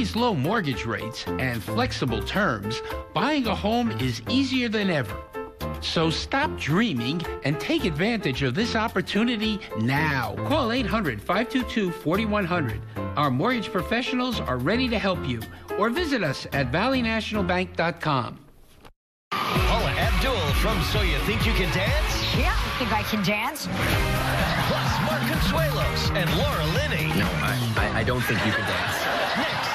today's low mortgage rates and flexible terms, buying a home is easier than ever. So stop dreaming and take advantage of this opportunity now. Call 800 522 4100. Our mortgage professionals are ready to help you. Or visit us at valleynationalbank.com. Paula oh, Abdul from So You Think You Can Dance? Yeah, I think I can dance. Plus Mark Consuelos and Laura Linney. No, I, I, I don't think you can dance. Next.